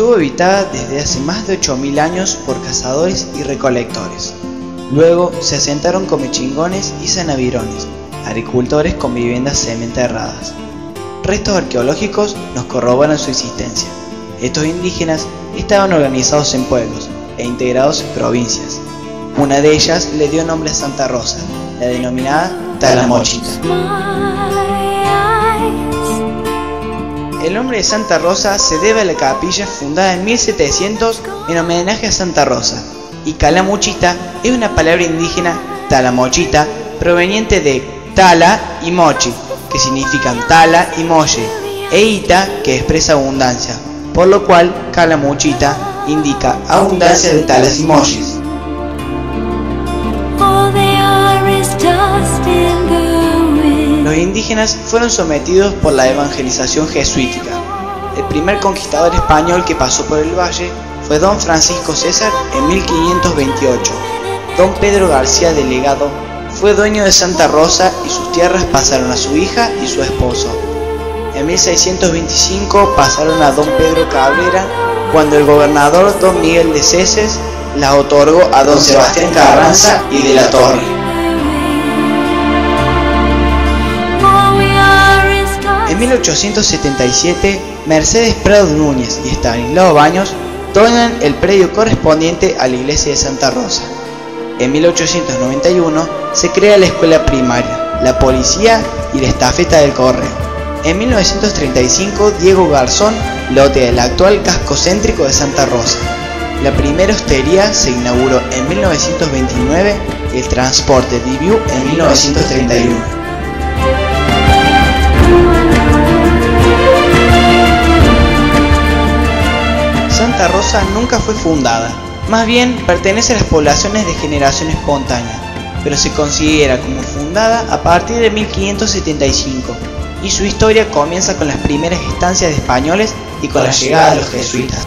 estuvo habitada desde hace más de 8.000 años por cazadores y recolectores. Luego se asentaron comechingones y sanavirones, agricultores con viviendas semienterradas. Restos arqueológicos nos corroboran su existencia. Estos indígenas estaban organizados en pueblos e integrados en provincias. Una de ellas le dio nombre a Santa Rosa, la denominada Talamochita. El nombre de Santa Rosa se debe a la capilla fundada en 1700 en homenaje a Santa Rosa, y Calamuchita es una palabra indígena talamochita proveniente de tala y mochi, que significan tala y molle, e ita, que expresa abundancia, por lo cual Calamuchita indica abundancia de talas y molles. Indígenas fueron sometidos por la evangelización jesuítica. El primer conquistador español que pasó por el valle fue don Francisco César en 1528. Don Pedro García Delegado fue dueño de Santa Rosa y sus tierras pasaron a su hija y su esposo. En 1625 pasaron a don Pedro Cabrera cuando el gobernador don Miguel de Ceses las otorgó a don Sebastián Carranza y de la Torre. 1877, Mercedes Prado Núñez y Estanislao Baños donan el predio correspondiente a la iglesia de Santa Rosa. En 1891 se crea la escuela primaria, la policía y la estafeta del correo. En 1935 Diego Garzón lote el actual casco céntrico de Santa Rosa. La primera hostería se inauguró en 1929 y el transporte Diviu en 1931. Santa Rosa nunca fue fundada, más bien pertenece a las poblaciones de generación espontánea, pero se considera como fundada a partir de 1575 y su historia comienza con las primeras estancias de españoles y con la llegada de los jesuitas.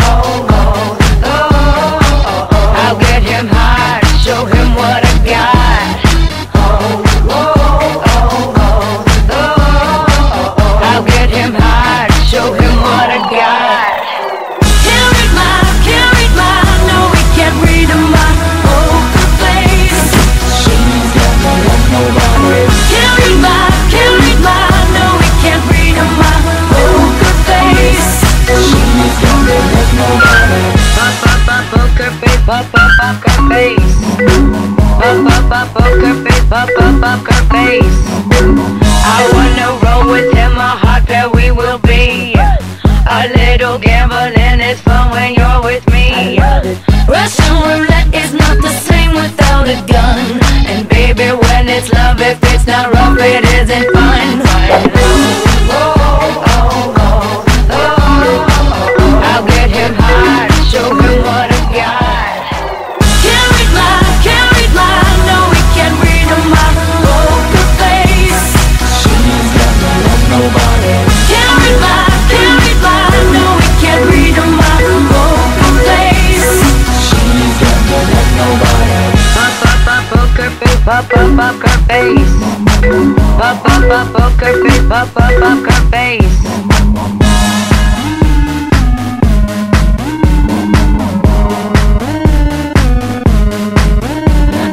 pop, pop, poker face. Pop, pop, pop, poker face, pop, pop, poker face.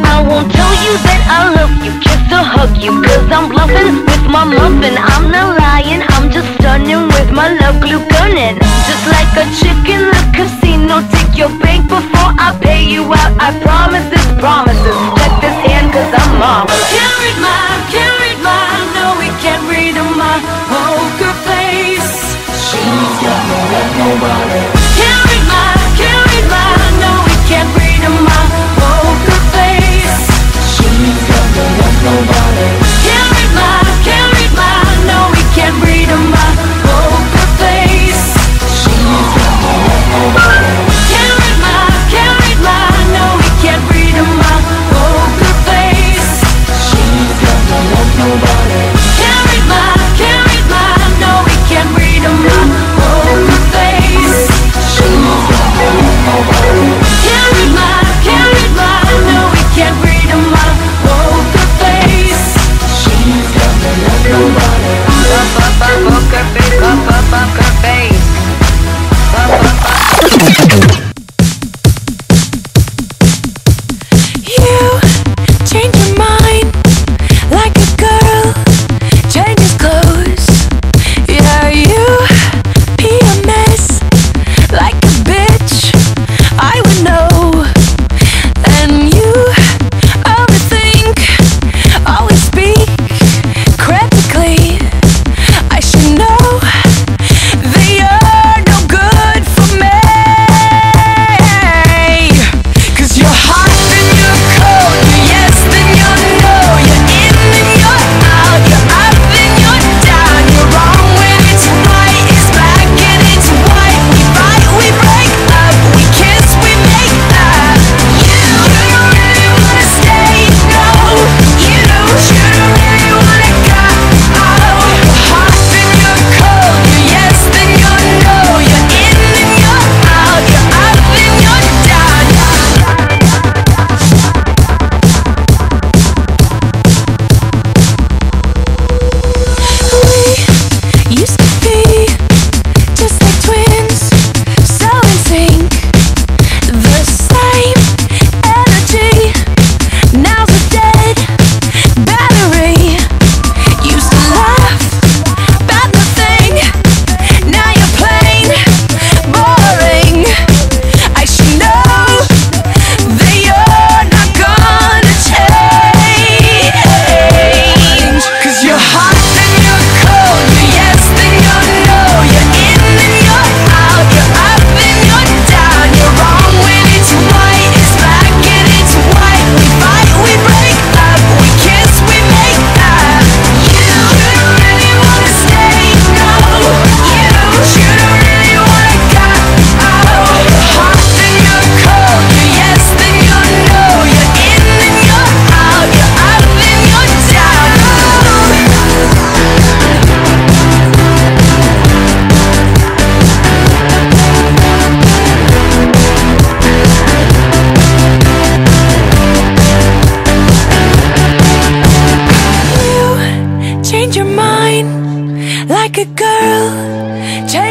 I won't tell you that I love you, kiss or hug you Cause I'm bluffing with my muffin I'm not lying, I'm just stunning with my love glue gunning Just like a chick in the casino Take your bank before I pay you out I promise this promises Check this hand cause I'm marvelous Can't read my, can't read my No, we can't read my poker face. She's got no love, nobody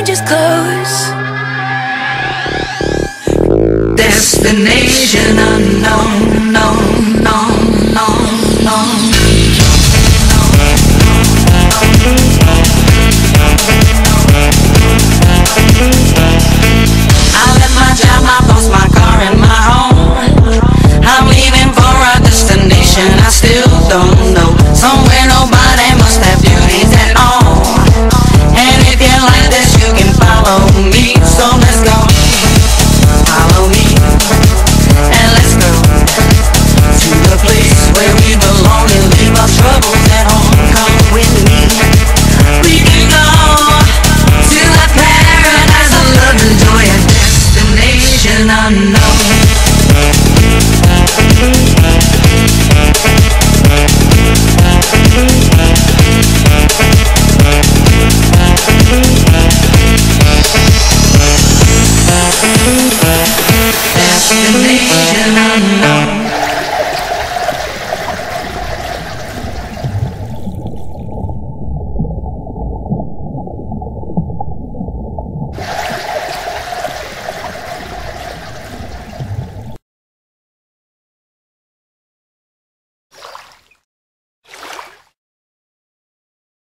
just close. Destination unknown, known. me.